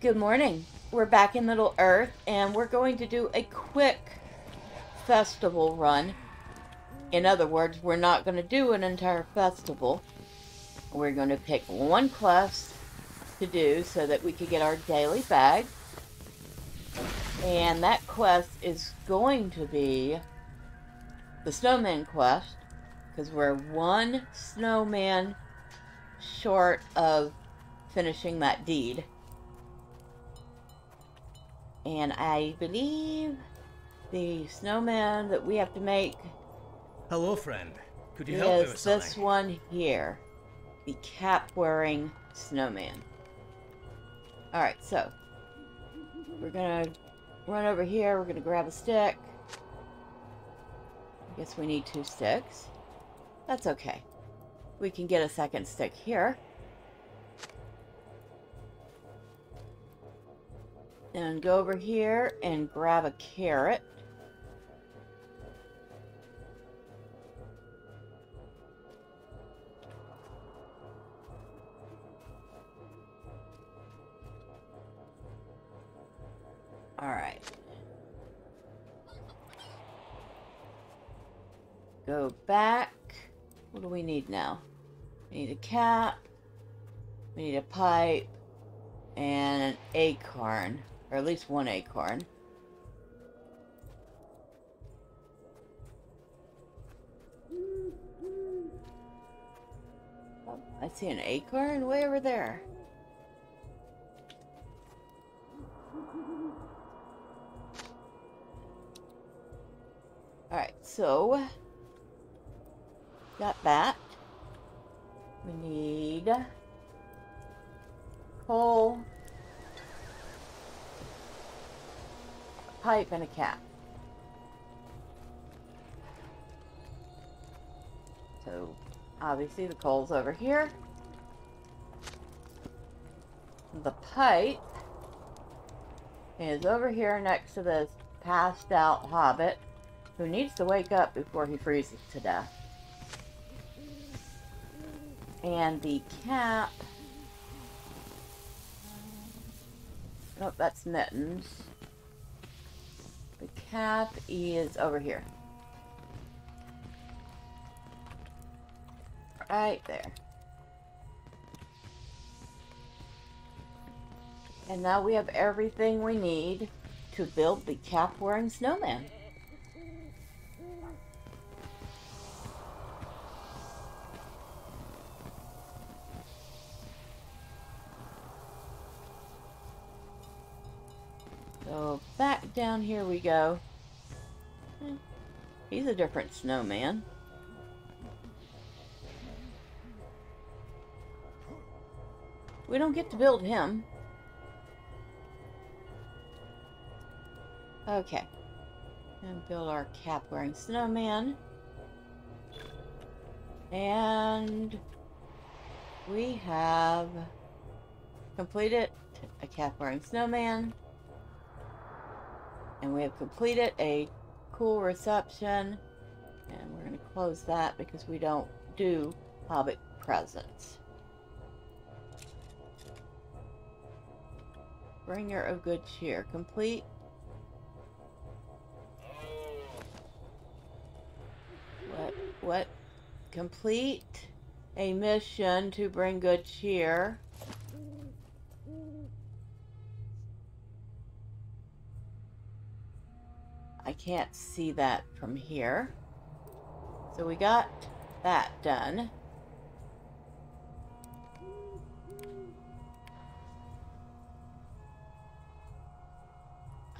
Good morning. We're back in Middle Earth, and we're going to do a quick festival run. In other words, we're not going to do an entire festival. We're going to pick one quest to do so that we could get our daily bag. And that quest is going to be the snowman quest because we're one snowman short of finishing that deed. And I believe the snowman that we have to make Hello, friend. Could you help me with something? this one here. The cap-wearing snowman. Alright, so. We're gonna run over here. We're gonna grab a stick. I guess we need two sticks. That's okay. We can get a second stick here. And go over here and grab a carrot. Alright. Go back. What do we need now? We need a cap. We need a pipe. And an acorn. Or at least one acorn. Oh, I see an acorn way over there. Alright, so got that. We need coal, pipe, and a cap. So obviously the coal's over here. The pipe is over here next to this passed out hobbit who needs to wake up before he freezes to death. And the cap. Nope, that's mittens. Cap is over here. Right there. And now we have everything we need to build the cap-wearing snowman. We go. He's a different snowman. We don't get to build him. Okay. And build our cap-wearing snowman. And we have completed a cap-wearing snowman. And we have completed a cool reception. And we're going to close that because we don't do Hobbit presents. Bringer of good cheer. Complete. What? What? Complete a mission to bring good cheer. I can't see that from here. So we got that done.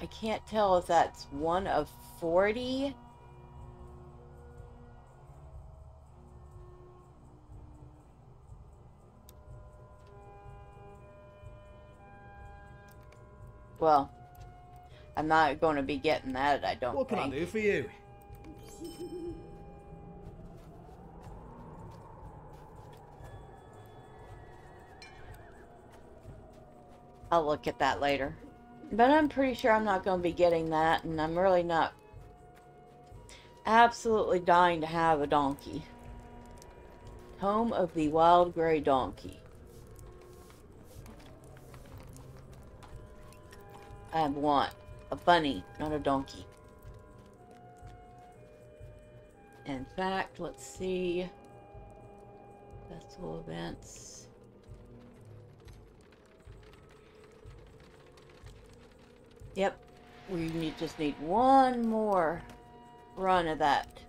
I can't tell if that's one of 40. Well, I'm not going to be getting that, I don't What can I do for you? I'll look at that later. But I'm pretty sure I'm not going to be getting that, and I'm really not absolutely dying to have a donkey. Home of the Wild Gray Donkey. I want a bunny, not a donkey. In fact, let's see. Festival events. Yep, we need just need one more run of that.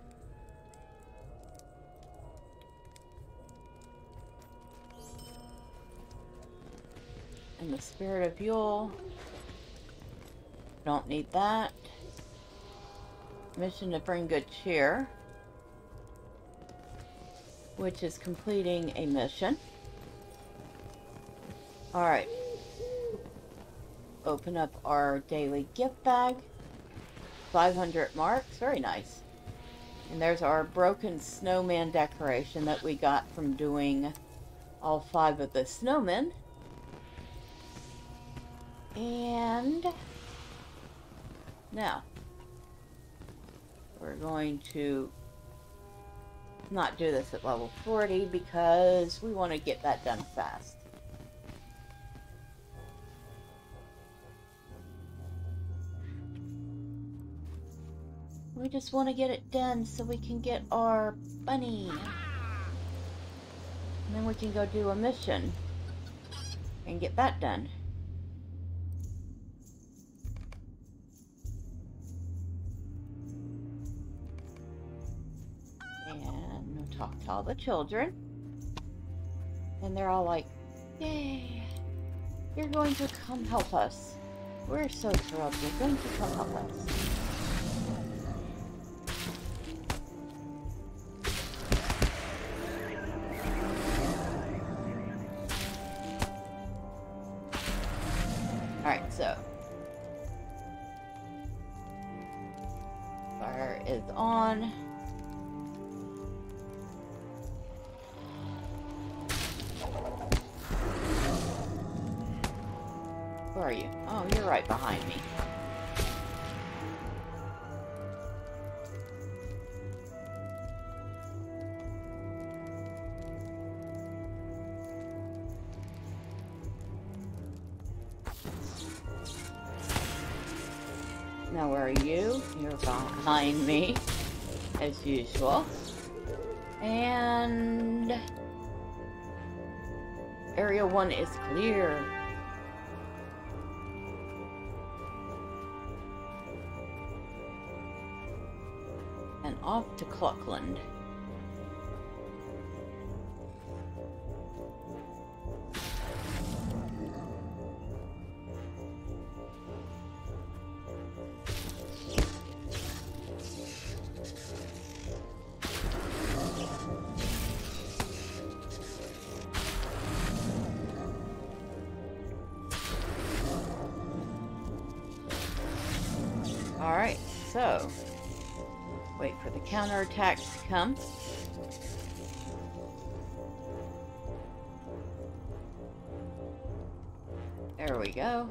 In the spirit of Yule. Don't need that. Mission to bring good cheer. Which is completing a mission. Alright. Open up our daily gift bag. 500 marks. Very nice. And there's our broken snowman decoration that we got from doing all five of the snowmen. And now we're going to not do this at level 40 because we want to get that done fast. We just want to get it done so we can get our bunny. And then we can go do a mission and get that done. All the children. And they're all like, Yay, you're going to come help us. We're so thrilled you're going to come help us. Alright, so. Fire is on. Me. Now where are you? You're behind me, as usual. And... Area 1 is clear. To Clockland. Alright, so Wait for the counterattack to come. There we go.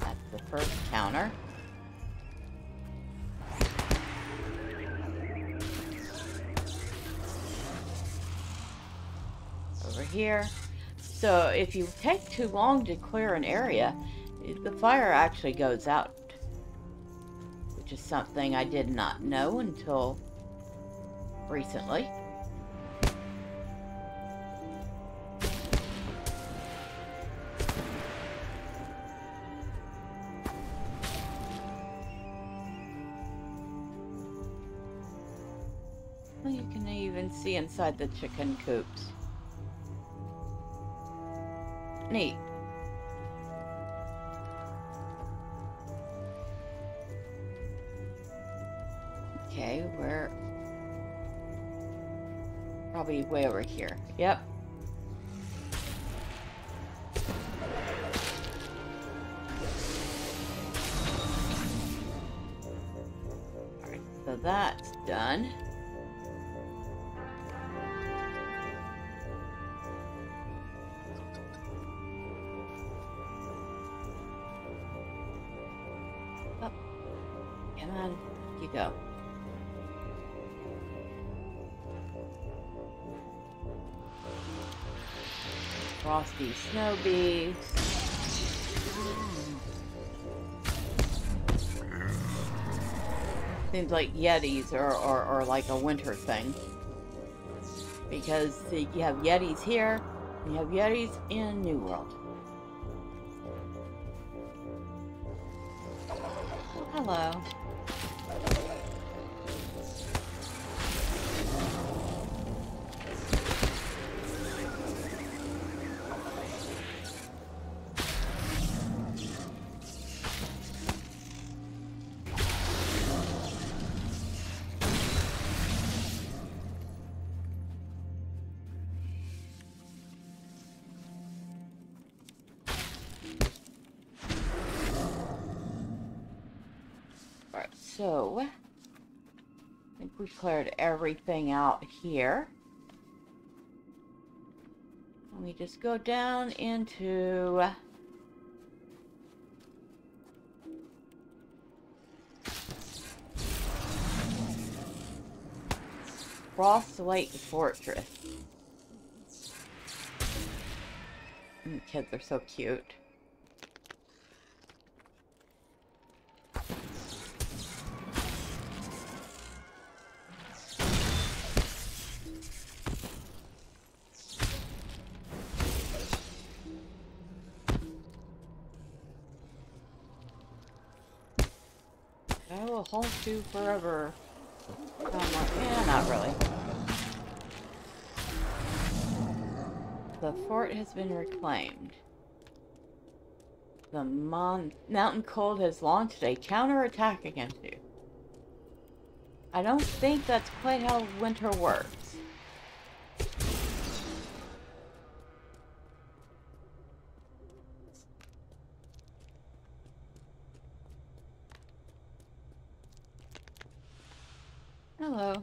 That's the first counter. Over here. So if you take too long to clear an area, the fire actually goes out which is something I did not know until recently. Well, you can even see inside the chicken coops. Neat. Probably way over here. Yep. Alright, so that's done. Up. Come on, you go. frosty snow beast. Seems like Yetis are, are, are like a winter thing. Because you have Yetis here, you have Yetis in New World. Hello. Everything out here. Let me just go down into... Frostlight Fortress. The kids are so cute. Haunt you forever. yeah, eh, not really. The fort has been reclaimed. The Mon Mountain Cold has launched a counterattack against you. I don't think that's quite how winter works. Hello.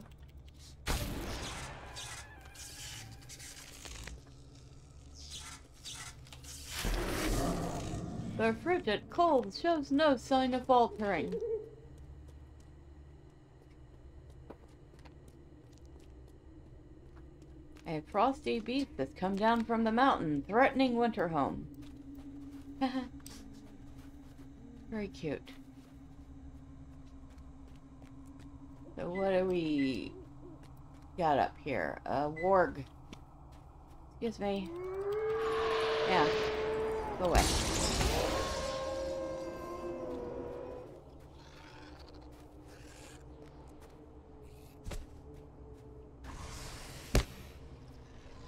The cold shows no sign of faltering. A frosty beast has come down from the mountain, threatening Winterhome. Very cute. So what do we got up here? A warg. Excuse me. Yeah. Go away.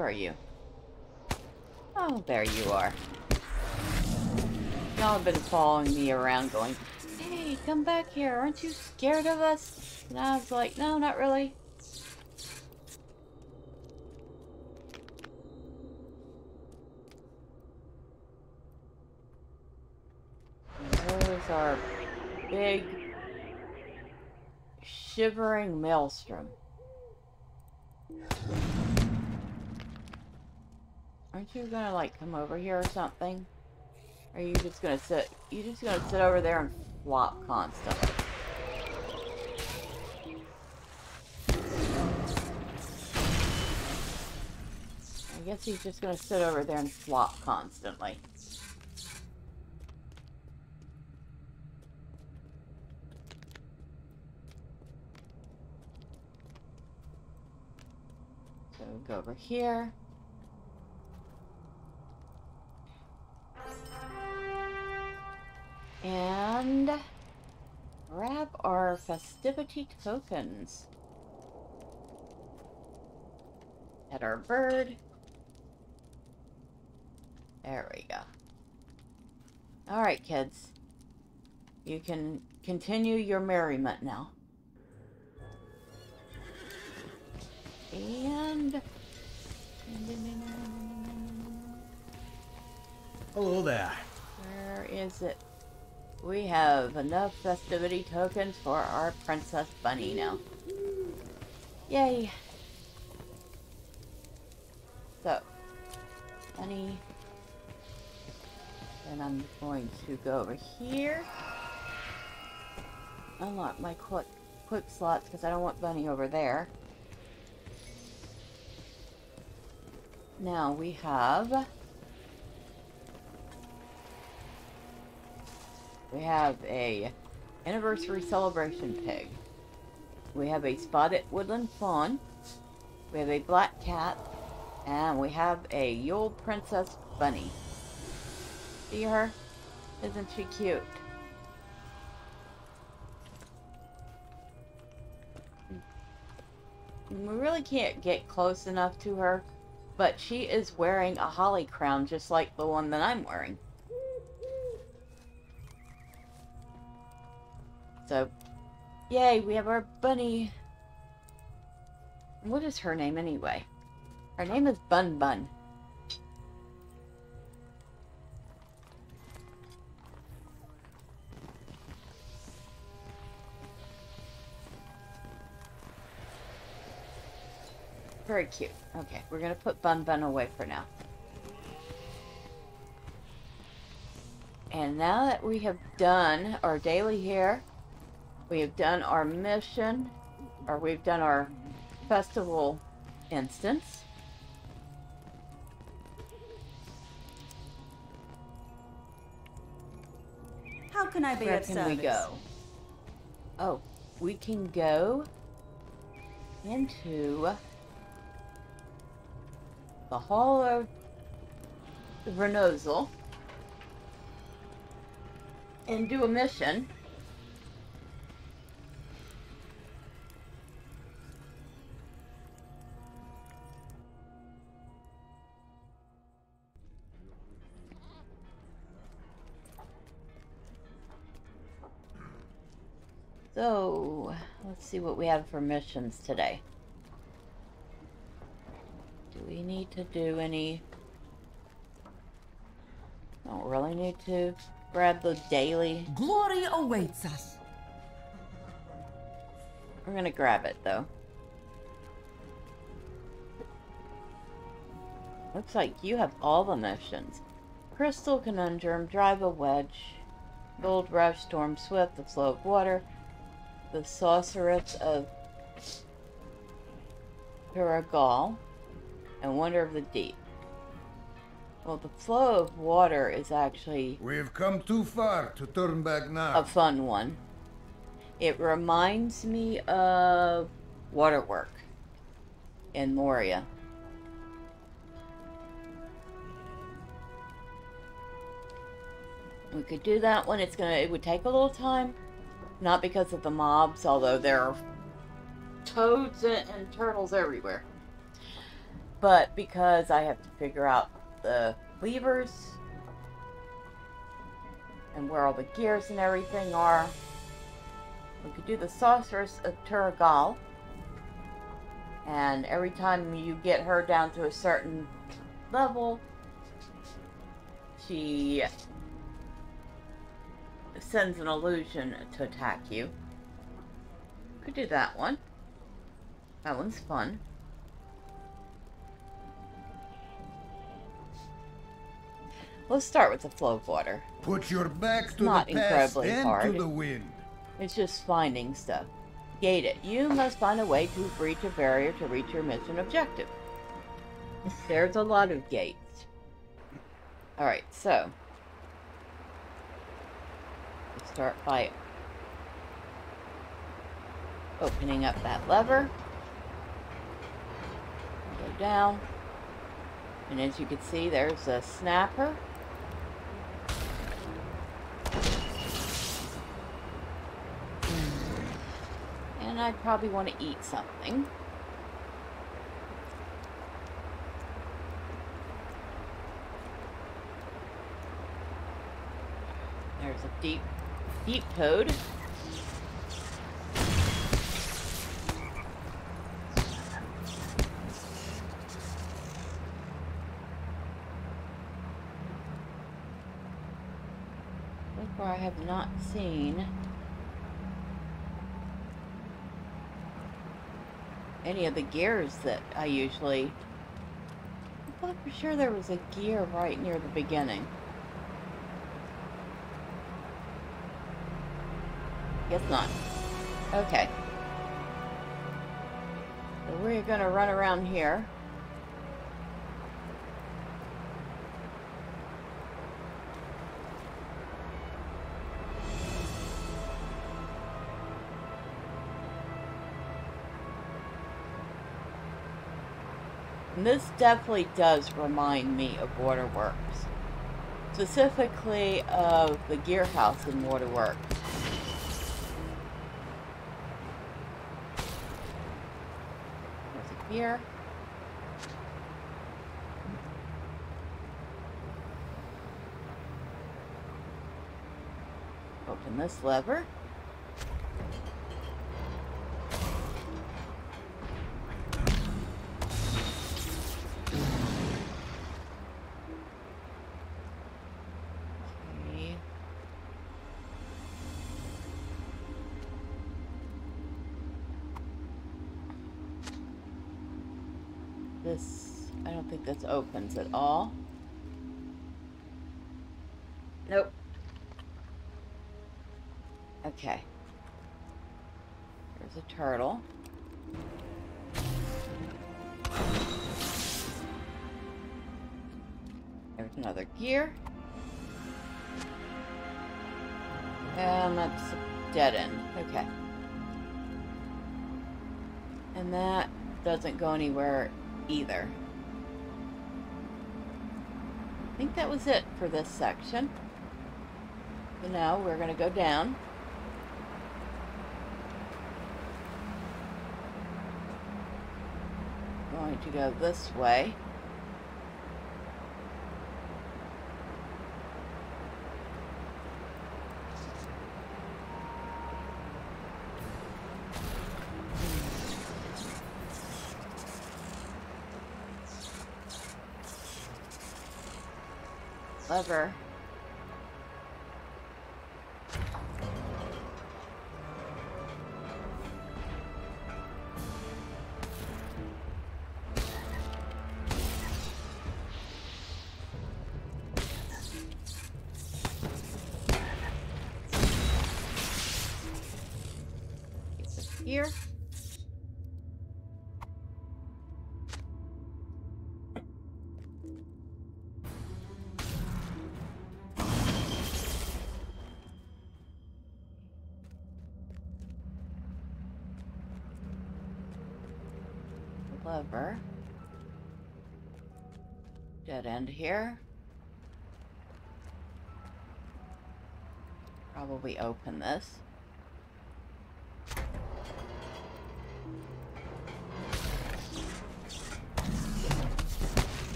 Where are you? Oh, there you are. Y'all have been following me around going, Hey, come back here. Aren't you scared of us? And I was like, no, not really. Those are big, shivering maelstrom. Aren't you gonna like come over here or something? Or are you just gonna sit, you just gonna sit over there and flop constantly? I guess he's just gonna sit over there and flop constantly. So go over here. And grab our festivity tokens. At our bird. There we go. Alright, kids. You can continue your merriment now. And... Hello there. Where is it? We have enough festivity tokens for our Princess Bunny now. Yay! So, Bunny and I'm going to go over here. Unlock my quick, quick slots because I don't want Bunny over there. Now we have... We have a anniversary celebration pig. We have a spotted woodland fawn. We have a black cat. And we have a Yule Princess bunny. See her? Isn't she cute? We really can't get close enough to her, but she is wearing a holly crown just like the one that I'm wearing. So, yay, we have our bunny. What is her name anyway? Her name is Bun Bun. Very cute. Okay, we're going to put Bun Bun away for now. And now that we have done our daily here, we have done our mission, or we've done our festival instance. How can I be Where of can service? we go? Oh, we can go into the Hall of Renozel and do a mission. So, let's see what we have for missions today. Do we need to do any... Don't really need to grab the daily. Glory awaits us. We're gonna grab it, though. Looks like you have all the missions. Crystal Conundrum, Drive a Wedge, Gold Rush, Storm Swift, The Flow of Water, The Sorceress of Piragal, and Wonder of the Deep. Well, The Flow of Water is actually We've come too far to turn back now. a fun one. It reminds me of Waterwork in Moria. We could do that one. It's gonna. It would take a little time, not because of the mobs, although there are toads and, and turtles everywhere, but because I have to figure out the levers and where all the gears and everything are. We could do the Sorceress of Turagal. And every time you get her down to a certain level, she sends an illusion to attack you. Could do that one. That one's fun. Let's start with the flow of water. Put your back to not the past incredibly and hard. to the wind. It's just finding stuff. Gate it. You must find a way to breach a barrier to reach your mission objective. There's a lot of gates. Alright, so. Start by opening up that lever. Go down. And as you can see, there's a snapper. And I'd probably want to eat something. There's a deep, deep code. So far I have not seen any of the gears that I usually... I thought for sure there was a gear right near the beginning. Guess not. Okay. So we're going to run around here. And this definitely does remind me of Waterworks. Specifically of the Gearhouse in Waterworks. Gear. Open this lever. Okay. This, I don't think this opens at all. Nope. Okay. There's a turtle. There's another gear. And that's a dead end. Okay. And that doesn't go anywhere either. Think that was it for this section. So now we're going to go down. Going to go this way. Lever. Dead end here. Probably open this.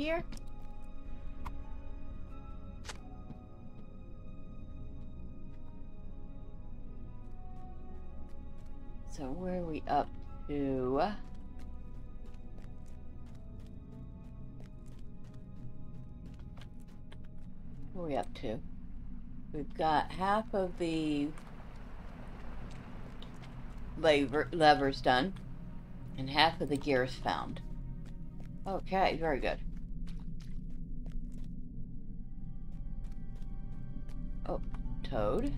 Here. So where are we up to? Where are we up to? We've got half of the lever levers done and half of the gears found. Okay, very good. Toad.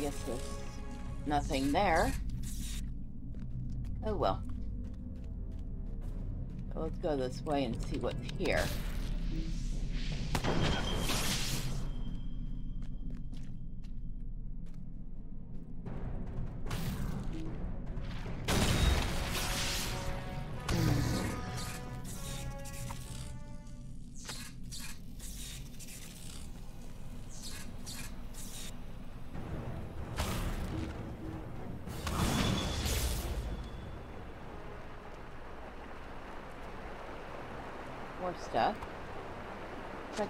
Guess there's nothing there. Oh well. Let's go this way and see what's here.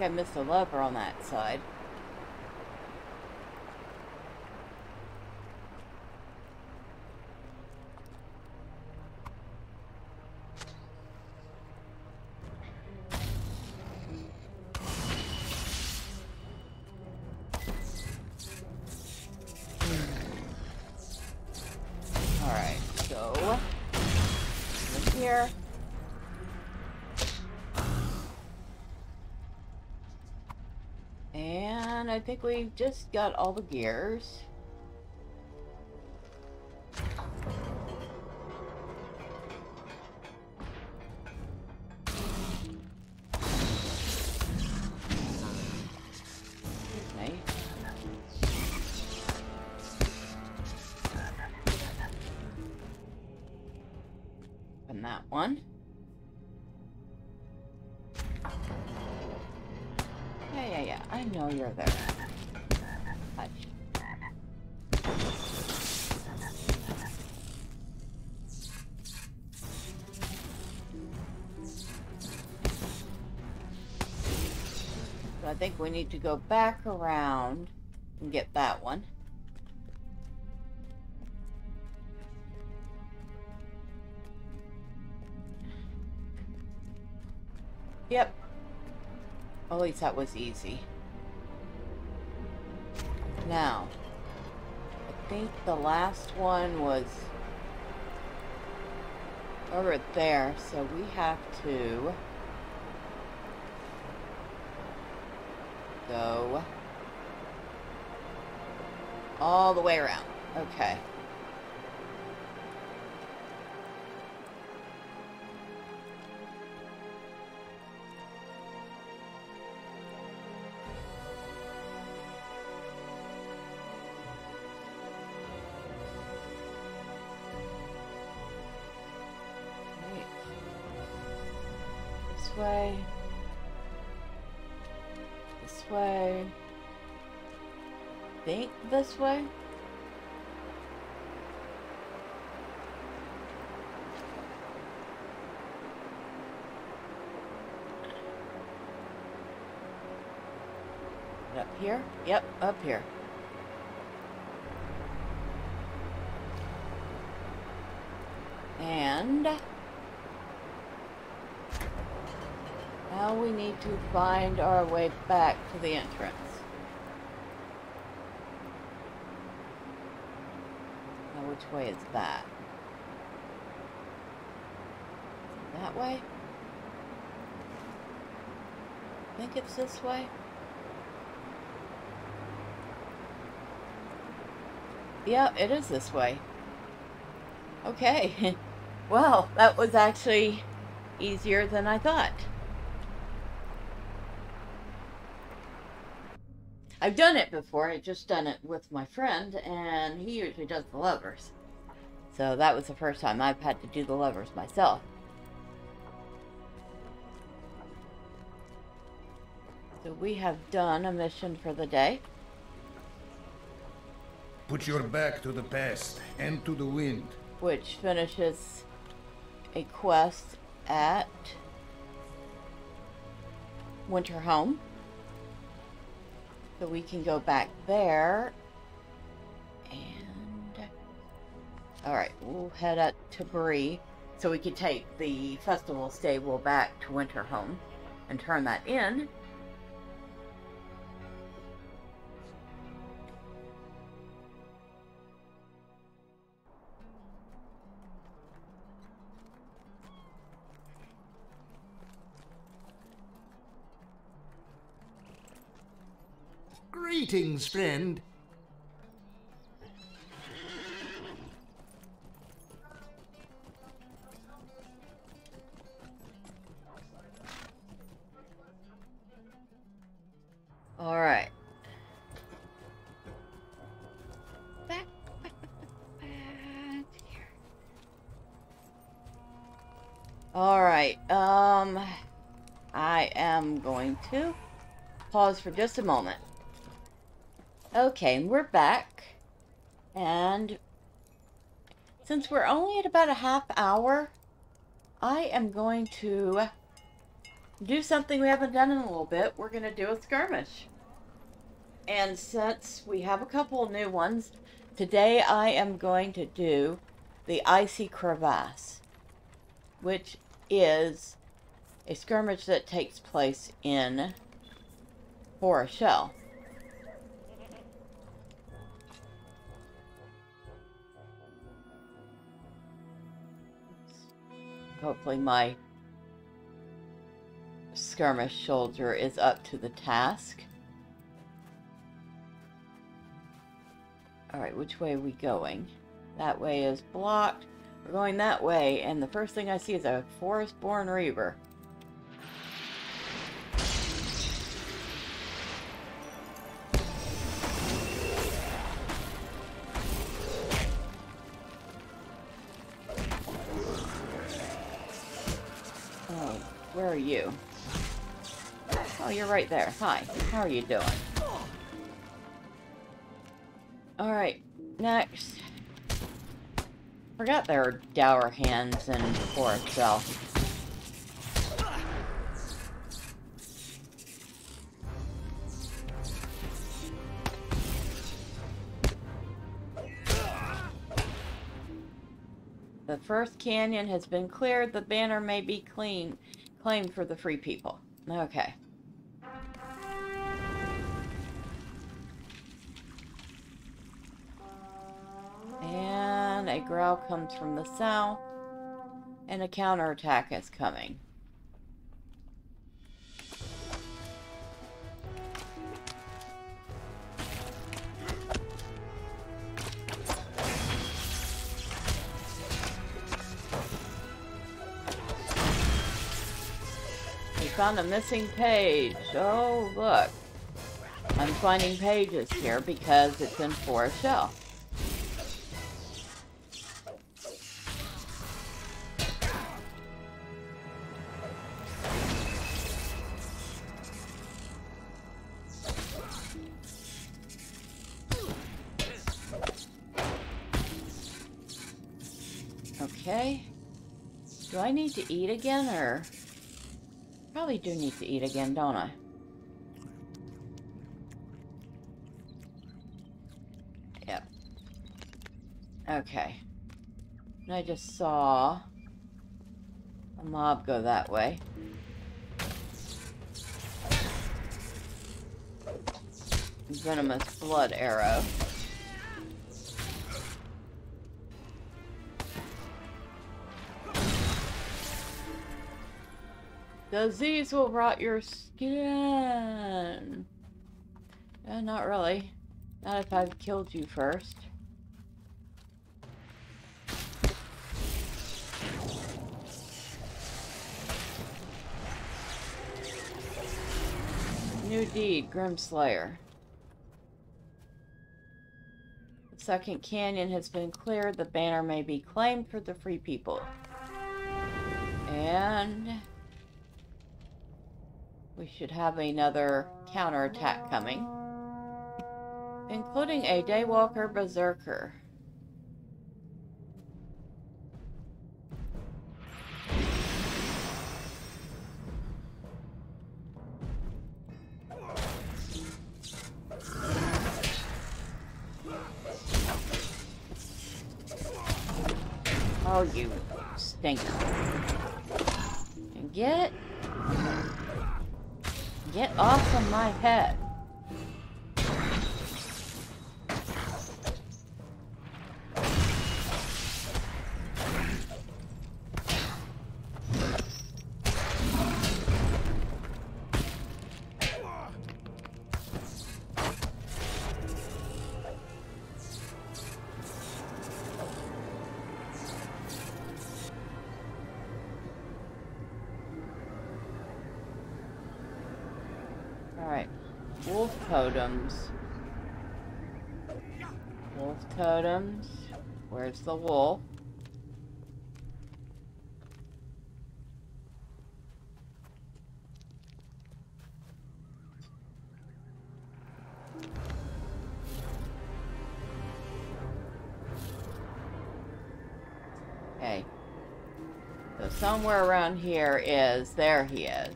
Like I missed a lever on that side. I think we just got all the gears. We need to go back around and get that one. Yep. At least that was easy. Now, I think the last one was over there, so we have to all the way around. Okay. Yep, up here. And now we need to find our way back to the entrance. Now which way is that? Is it that way? I think it's this way. Yeah, it is this way. Okay. well, that was actually easier than I thought. I've done it before. I've just done it with my friend, and he usually does the levers. So that was the first time I've had to do the levers myself. So we have done a mission for the day. Put your back to the past and to the wind. which finishes a quest at Winter Home. So we can go back there and alright, we'll head up to Bree so we can take the festival stable back to Winter Home and turn that in. Greetings, friend. Alright. Back, back, back, back, here. Alright, um, I am going to pause for just a moment. Okay, and we're back. And since we're only at about a half hour, I am going to do something we haven't done in a little bit. We're going to do a skirmish. And since we have a couple new ones, today I am going to do the Icy Crevasse, which is a skirmish that takes place in Forochel Hopefully my skirmish soldier is up to the task. All right, which way are we going? That way is blocked. We're going that way, and the first thing I see is a forest-born reaver. You? Oh, you're right there. Hi, how are you doing? Alright, next. Forgot there are Dourhands in Forochel. The first canyon has been cleared. The banner may be clean, claimed for the free people. Okay. And a growl comes from the south. And a counterattack is coming. Found a missing page. Oh, look. I'm finding pages here because it's in Forochel. Okay. Do I need to eat again, or... Probably do need to eat again, don't I? Yep. Okay. And I just saw a mob go that way. Venomous blood arrow. Disease will rot your skin. Uh, not really. Not if I've killed you first. New deed, Grimslayer. The second canyon has been cleared. The banner may be claimed for the free people. And we should have another counterattack coming. Including a Daywalker Berserker. Oh, you stinker. My head. Somewhere around here is, there he is.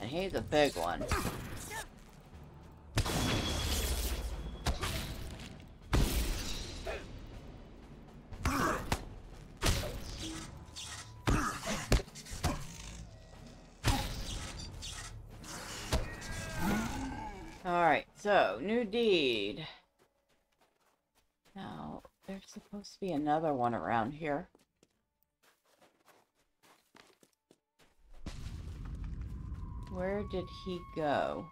And he's a big one. So, new deed. Now, there's supposed to be another one around here. Where did he go?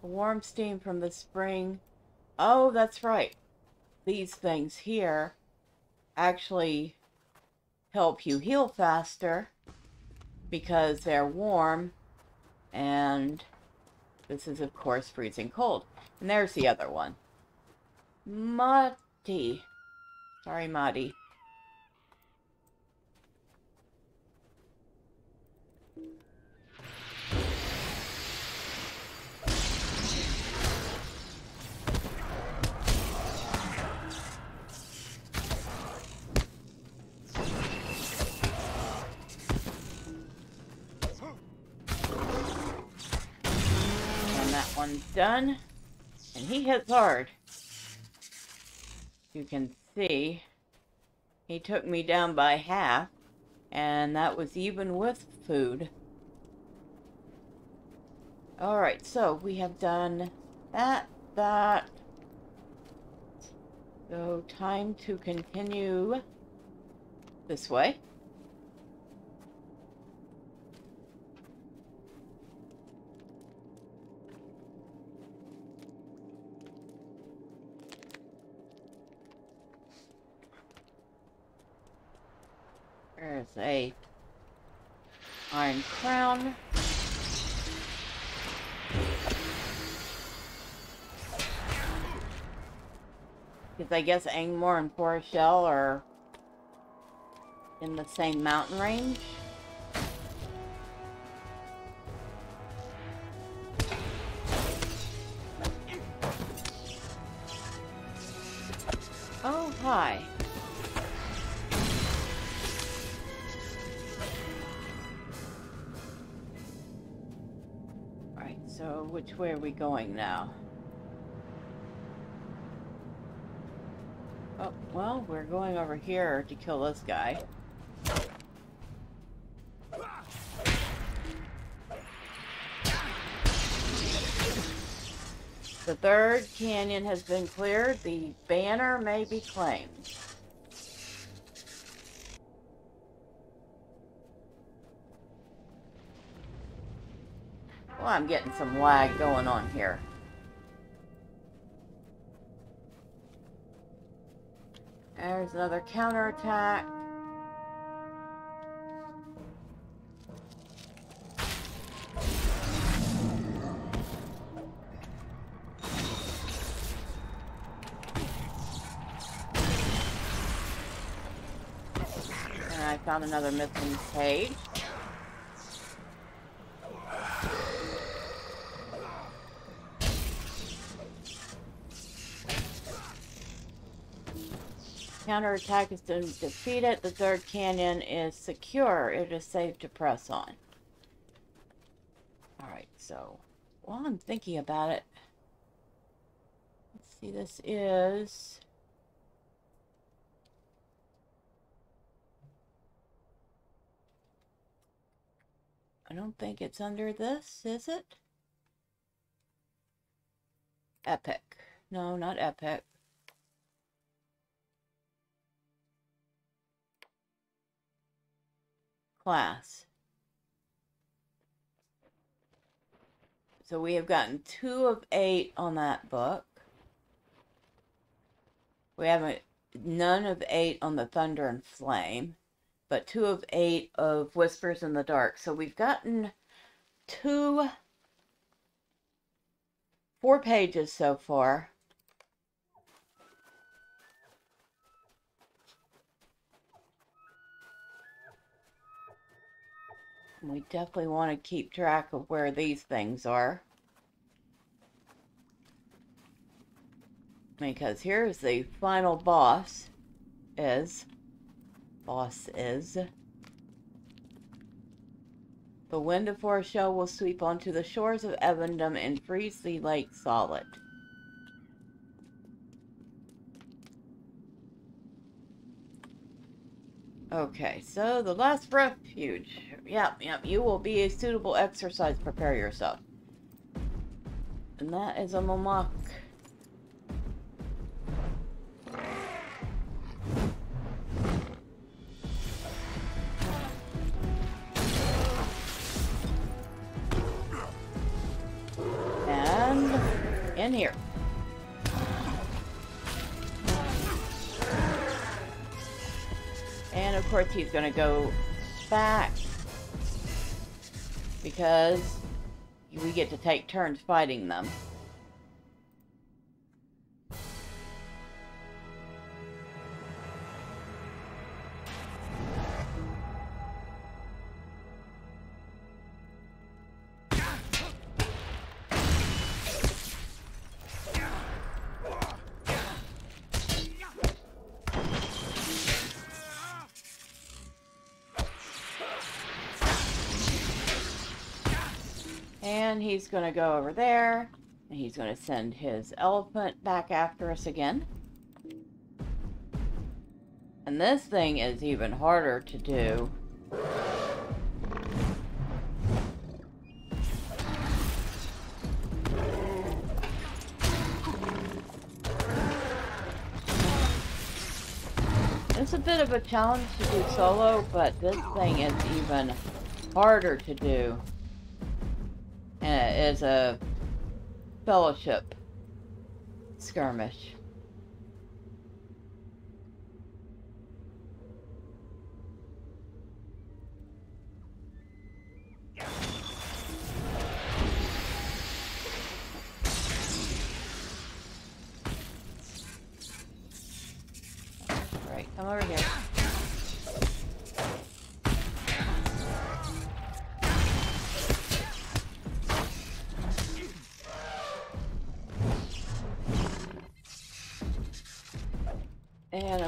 Warm steam from the spring. Oh, that's right. These things here actually help you heal faster because they're warm and this is of course freezing cold. And there's the other one. Muddy. Sorry, Muddy. Done. And he hits hard. You can see he took me down by half. And that was even with food. Alright, so we have done that, that. So time to continue this way. There's a iron crown. Because I guess Angmar and Forochel are in the same mountain range. So, which way are we going now? Oh, well, we're going over here to kill this guy. The third canyon has been cleared. The banner may be claimed. Well, I'm getting some lag going on here. There's another counterattack. And I found another missing page. Counterattack is defeated. The third canyon is secure. It is safe to press on. Alright, so while I'm thinking about it, let's see, this is... I don't think it's under this, is it? Epic. No, not epic. Class. So we have gotten two of eight on that book. We haven't none of eight on the Thunder and Flame, but two of eight of Whispers in the Dark. So we've gotten two, four pages so far. We definitely want to keep track of where these things are. Because here's the final boss is. Boss is. The wind of Shell will sweep onto the shores of Evendim and freeze the lake solid. Okay, so the last refuge. Yep, yep, you will be a suitable exercise. Prepare yourself. And that is a Momok. And in here. Course he's gonna go back. Because we get to take turns fighting them. He's going to go over there. And he's going to send his elephant back after us again. And this thing is even harder to do. It's a bit of a challenge to do solo, but this thing is even harder to do and it is a fellowship skirmish.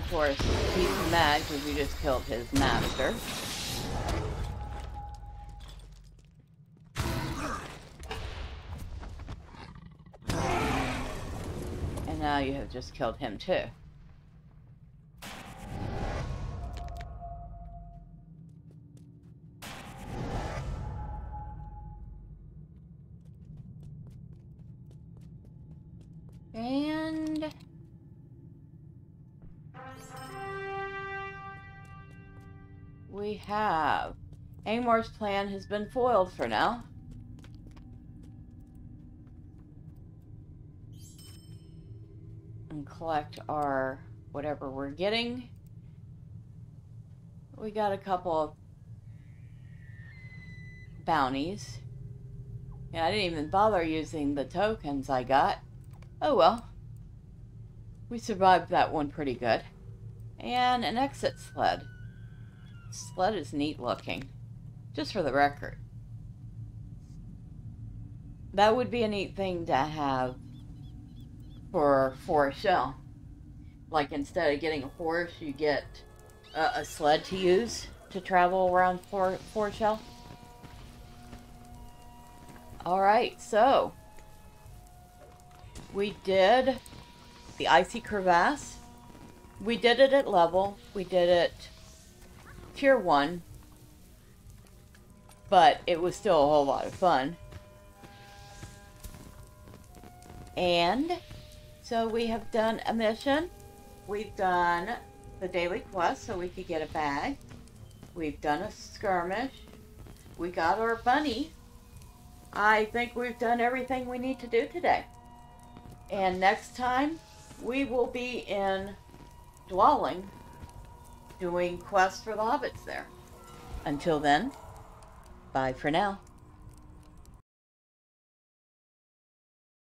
Of course, he's mad because we just killed his master. And now you have just killed him too. Have. Amor's plan has been foiled for now. And collect our whatever we're getting. We got a couple of bounties. Yeah, I didn't even bother using the tokens I got. Oh well. We survived that one pretty good. And an exit sled. Sled is neat looking. Just for the record. That would be a neat thing to have for for a Shell. Like instead of getting a horse, you get a, a sled to use to travel around for Forochel. Alright, so we did the Icy Crevasse. We did it at level. We did it tier 1. But it was still a whole lot of fun. And so we have done a mission. We've done the daily quest so we could get a bag. We've done a skirmish. We got our bunny. I think we've done everything we need to do today. And next time, we will be in Dwelling doing quests for the hobbits there. Until then, bye for now.